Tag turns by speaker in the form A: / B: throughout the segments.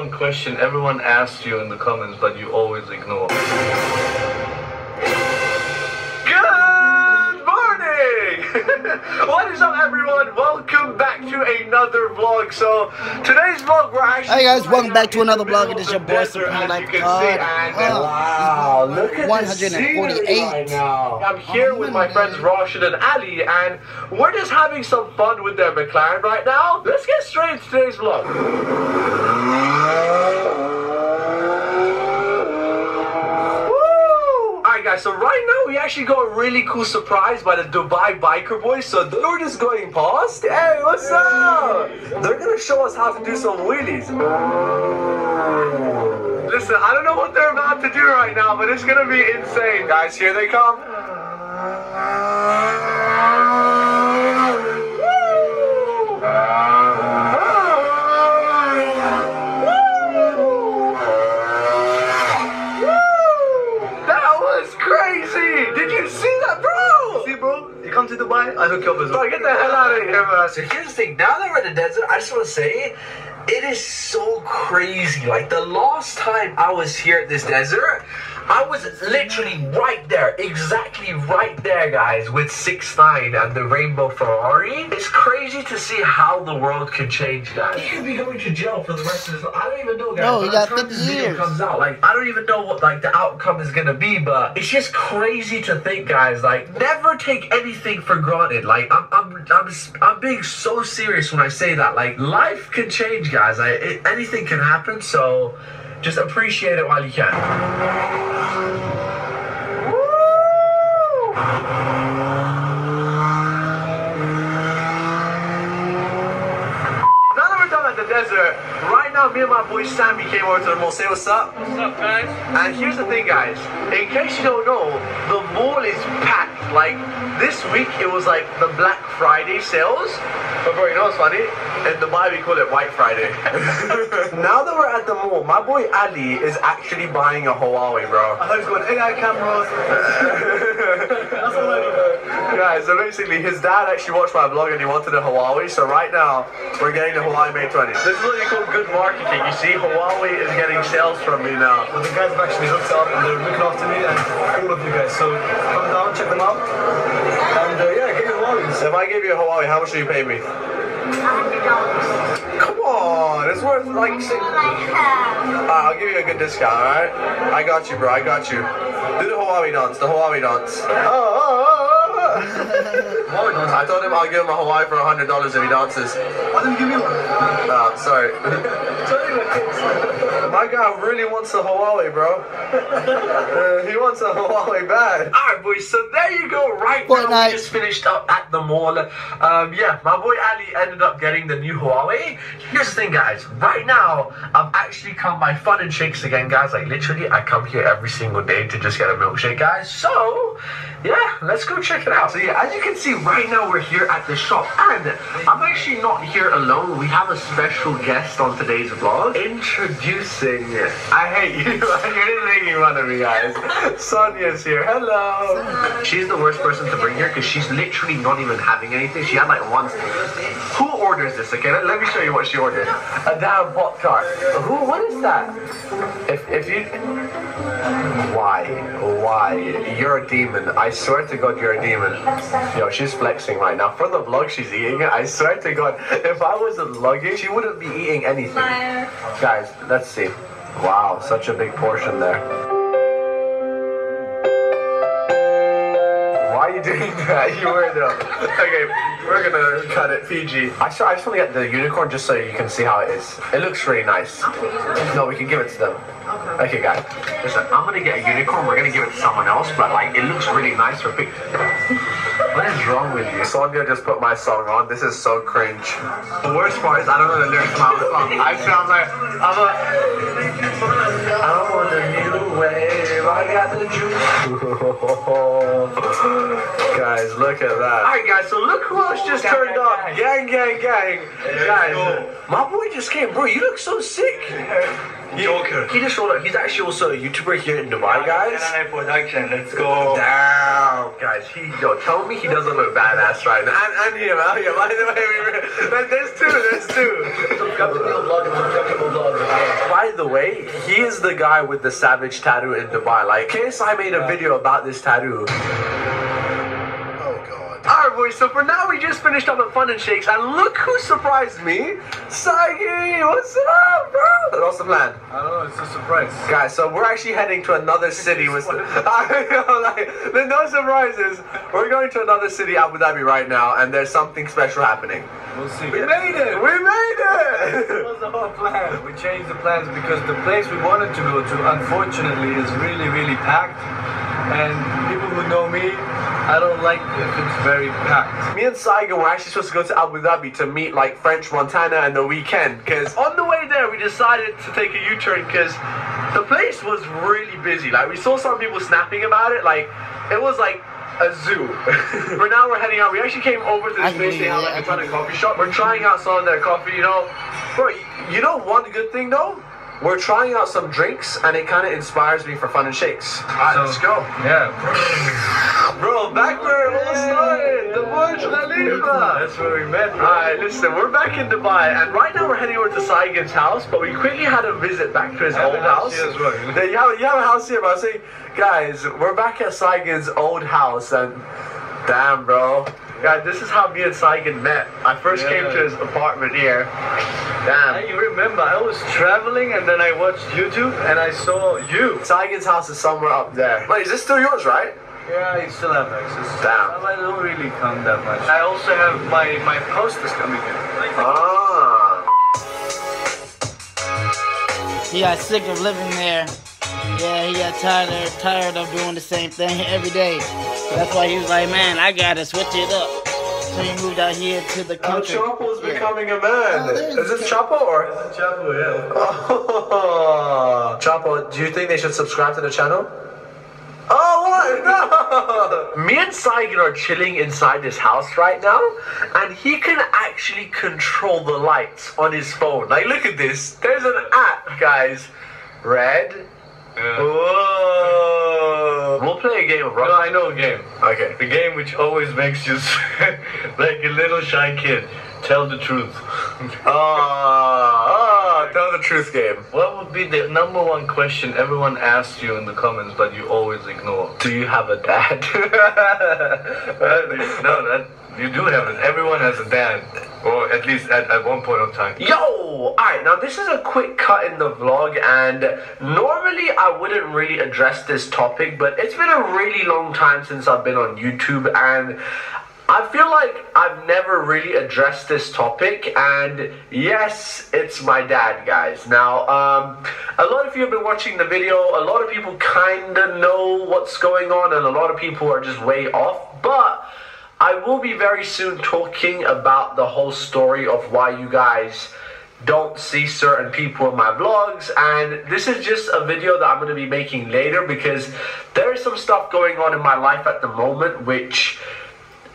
A: one question everyone asks you in the comments, but you always ignore. Good morning! what is up, everyone? Welcome back to another vlog. So, today's vlog, we're actually.
B: Hey guys, welcome back to another vlog. It is your boy Supreme Life God. Uh,
C: Wow, look at
B: 148.
C: the right now.
A: I'm here with my friends Rashid and Ali, and we're just having some fun with their McLaren right now. Let's get straight into today's vlog. Woo! Alright guys, so right now we actually got a really cool surprise by the Dubai Biker Boys. So they were just going past. Hey, what's up? They're gonna show us how to do some wheelies. Listen, I don't know what they're about to do right now, but it's gonna be insane. Guys, here they come.
D: To Dubai, I hook you up.
A: Bro, get the hell out of here.
C: So here's the thing. Now that we're in the desert, I just want to say, it is so crazy. Like the last time I was here at this desert, I was literally right there, exactly right there, guys, with 6ix9ine and the Rainbow Ferrari. It's crazy to see how the world can change, guys. He could be going to jail for the rest of his life. I don't even know, guys.
B: No,
C: By
B: he got 50
C: this video
B: years.
C: comes out, like I don't even know what like the outcome is gonna be, but it's just crazy to think, guys. Like never take anything for granted. Like I'm, I'm, I'm, I'm being so serious when I say that. Like life can change, guys. Like it, anything can happen. So just appreciate it while you can.
A: Now that we're done at the desert, right now me and my boy Sammy came over to the mall. Say what's up.
D: What's up, guys?
A: And here's the thing, guys. In case you don't know, the mall is packed. Like this week, it was like the Black Friday sales. But bro, you know what's funny? In Dubai, we call it White Friday. now that we're at the mall, my boy Ali is actually buying a Huawei, bro.
D: I thought he was going AI cameras. That's all I know.
A: Guys, so basically, his dad actually watched my vlog and he wanted a Huawei. So right now, we're getting the Huawei Mate 20. This is what you call good marketing. You see, Huawei is getting sales from me now.
D: But the guys have actually hooked up and they're looking after me and all of you guys. So come down, check them out. And uh, yeah, get your Huawei's.
A: If I give you a Huawei, how much will you pay me? Come on, it's worth like six. Ah, I'll give you a good discount, alright? I got you, bro. I got you. Do the Huawei dance. The Huawei dance. Oh, oh, oh,
D: Huawei.
A: I told him I'll give him a Huawei for hundred dollars if he dances.
D: I didn't you give you one.
A: Ah, sorry. My guy really wants a Huawei, bro. Uh, he wants a Huawei bad. Alright, boys, so there you go. Right now,
B: Fortnite.
A: we just finished up at the mall. Um, yeah, my boy Ali ended up getting the new Huawei. Here's the thing, guys. Right now, I've actually come by fun and shakes again, guys. Like, literally, I come here every single day to just get a milkshake, guys. So, yeah, let's go check it out. So, yeah, as you can see, right now, we're here at the shop. And I'm actually not here alone. We have a special guest on today's vlog. Introducing, I hate you. You're making fun of me, guys. Sonia's here. Hello. She's the worst person to bring here because she's literally not even having anything. She had like one. Who orders this? Okay, let, let me show you what she ordered. A damn pot cart. Who? What is that? If if you. Why? Why? You're a demon. I swear to God, you're a demon. Yo, she's flexing right now. For the vlog, she's eating it. I swear to God, if I wasn't vlogging, she wouldn't be eating anything. Guys, let's see. Wow, such a big portion there. Doing that? You were though. Okay, we're gonna cut it PG. I just, I just want to get the unicorn just so you can see how it is. It looks really nice. No, we can give it to them. Okay, guys. Listen, I'm gonna get a unicorn. We're gonna give it to someone else, but like, it looks really nice for pic. What is wrong with you? Sonia just put my song on. This is so cringe. The worst part is I don't know the lyrics to my song. I sound like I'm a. I'm on a new wave. I got the juice. guys, look at that. All right, guys. So look who else just turned up. Gang, gang, gang. Guys, my boy just came, bro. You look so sick. He-
D: Joker.
A: He just showed up. He's actually also a YouTuber here in Dubai, guys.
D: NNA production, let's go.
A: Damn, guys, he yo, tell me he doesn't look badass right now. And, and him. By the way, there's two, there's two. By the way, he is the guy with the savage tattoo in Dubai. Like, KSI made a video about this tattoo.
B: God.
A: Alright, boys, so for now, we just finished up at Fun and Shakes, and look who surprised me! Saigi! What's up, bro? What's the plan?
D: I don't know, it's a surprise.
A: Guys, so we're actually heading to another city with. I know, like, there's no surprises. We're going to another city, Abu Dhabi, right now, and there's something special happening.
D: We'll see. We made it!
A: We made
D: That
A: it!
D: was the whole plan. We changed the plans because the place we wanted to go to, unfortunately, is really, really packed. And people who know me, I don't like if it's very packed.
A: Me and Saiga were actually supposed to go to Abu Dhabi to meet like French Montana and The Weeknd. Because on the way there, we decided to take a U turn because the place was really busy. Like, we saw some people snapping about it. Like, it was like a zoo. but now we're heading out. We actually came over to
B: I
A: this
B: can
A: place. They have like
B: I
A: a
B: can
A: ton of
B: believe
A: coffee shop. We're trying out some of their coffee, you know. Bro, you know one good thing though? We're trying out some drinks and it kind of inspires me for fun and shakes. Alright,
D: So-
A: let's go.
D: Yeah.
A: Bro, back where it all started. The Burj Khalifa.
D: That's where we met, bro.
A: Alright, listen, we're back in Dubai, and right now we're heading over to Saygin's house, but we quickly had a visit back to his old
D: house
A: house.
D: here as well.
A: Yeah, you, have, you have a house here, but I was saying, guys, we're back at Saygin's old house, and damn, bro. Guys, this is how me and Saygin met. I first came to his apartment here.
D: I
A: Damn.
D: remember I was traveling and then I watched YouTube and I saw you.
A: Saygin's house is somewhere up there. Wait, is this still yours, right?
D: Yeah, I still have access.
A: Damn.
D: I don't really come that much. I also have my my posters coming in.
A: Ah.
B: He got sick of living there. Yeah, he got tired of, tired of doing the same thing every day. That's why he was like, man, I gotta switch it up. So he moved out here to the
A: Now
B: country.
A: Chapo's
B: Yeah.
A: becoming a man.
B: Oh, there's
A: is this Chapo or?
D: Chapel, yeah.
A: Oh, Chapo, do you think they should subscribe to the channel? Oh, what? No! Me and Saygin are chilling inside this house right now, and he can actually control the lights on his phone. Like, look at this. There's an app, guys. Red.
D: Yeah.
A: Whoa. We'll play a game of
D: No. I know a game.
A: Okay.
D: The game which always makes you like a little shy kid. Tell the truth.
A: Ah, ah, tell the truth game.
D: What would be the number one question everyone asks you in the comments but you always ignore?
A: Do you have a dad?
D: no, that you do have it. Everyone has a dad, or at least at, at one point of time.
A: Yo! Alright, now this is a quick cut in the vlog, and normally I wouldn't really address this topic, but it's been a really long time since I've been on YouTube, and I feel like I've never really addressed this topic, and yes, it's my dad, guys. Now, um, a lot of you have been watching the video, a lot of people kind of know what's going on, and a lot of people are just way off, but I will be very soon talking about the whole story of why you guys don't see certain people in my vlogs and this is just a video that I'm going to be making later because there is some stuff going on in my life at the moment which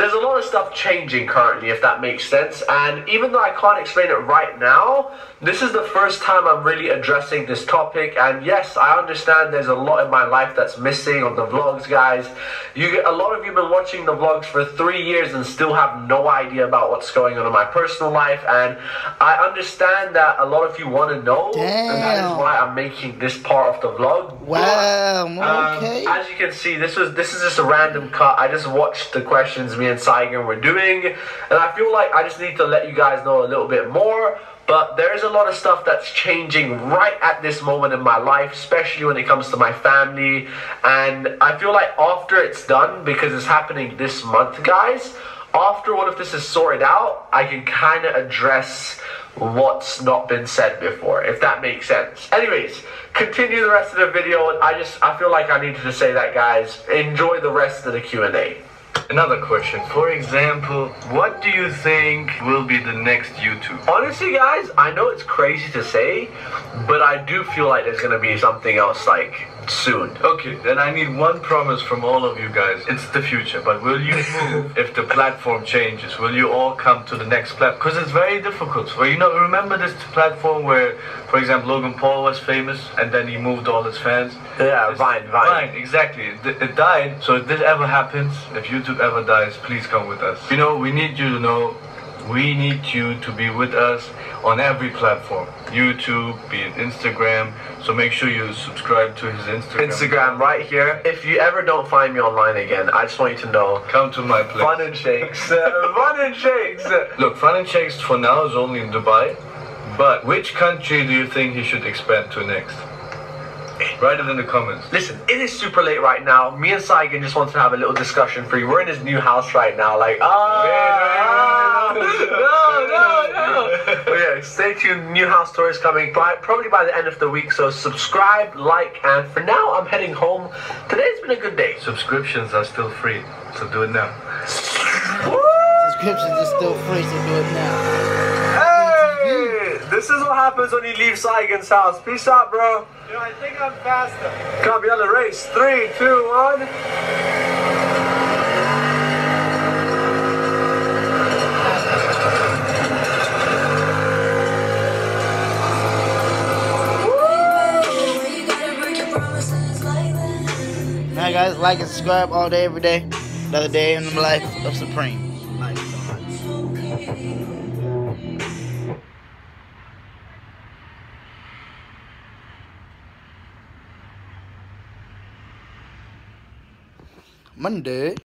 A: there's a lot of stuff changing currently, if that makes sense. And even though I can't explain it right now, this is the first time I'm really addressing this topic. And yes, I understand there's a lot in my life that's missing on the vlogs, guys. You a lot of you have been watching the vlogs for three years and still have no idea about what's going on in my personal life. And I understand that a lot of you want to know, and that is why I'm making this part of the vlog.
B: Wow,
A: Um,
B: okay.
A: as you can see, this was this is just a random cut. I just watched the questions me and Saygin were doing, and I feel like I just need to let you guys know a little bit more. But there is a lot of stuff that's changing right at this moment in my life, especially when it comes to my family. And I feel like after it's done, because it's happening this month, guys, after all of this is sorted out, I can kind of address what's not been said before, if that makes sense. Anyways, continue the rest of the video. I just, I feel like I needed to say that, guys. Enjoy the rest of the Q&A.
D: Another question. For example, what do you think will be the next YouTube?
A: Honestly, guys, I know it's crazy to say, but I do feel like there's gonna be something else like soon.
D: Okay, then I need one promise from all of you guys. It's the future, but will you move if the platform changes? Will you all come to the next platform? Because it's very difficult. Well, you know, remember this platform where, for example, Logan Paul was famous and then he moved all his fans?
A: Yeah,
D: It's-
A: Vine, Vine.
D: exactly. It, it died. So if this ever happens, if YouTube ever dies, please come with us. You know, we need you to know We need you to be with us on every platform. YouTube, be it Instagram. So make sure you subscribe to his Instagram.
A: Instagram right here. If you ever don't find me online again, I just want you to know.
D: Come to my place.
A: Fun and shakes. Uh, fun and shakes.
D: Look, Fun and Shakes for now is only in Dubai. But which country do you think he should expand to next? Write it in the comments.
A: Listen, it is super late right now. Me and Saygin just want to have a little discussion for you. We're in his new house right now. Like, ah,
D: wait.
A: No, no, no. But yeah, stay tuned. New house tour is coming by, probably by the end of the week. So subscribe, like, and for now, I'm heading home. Today's been a good day.
D: Subscriptions are still free, so do it now.
B: Subscriptions are still free, so do it now.
A: Hey, this is what happens when you leave Saygin's house. Peace out, bro.
E: Yo, I think I'm faster.
A: Come, yellow race. Three, two, one.
B: Guys, like and subscribe all day, every day. Another day in the life of Supreme. Monday.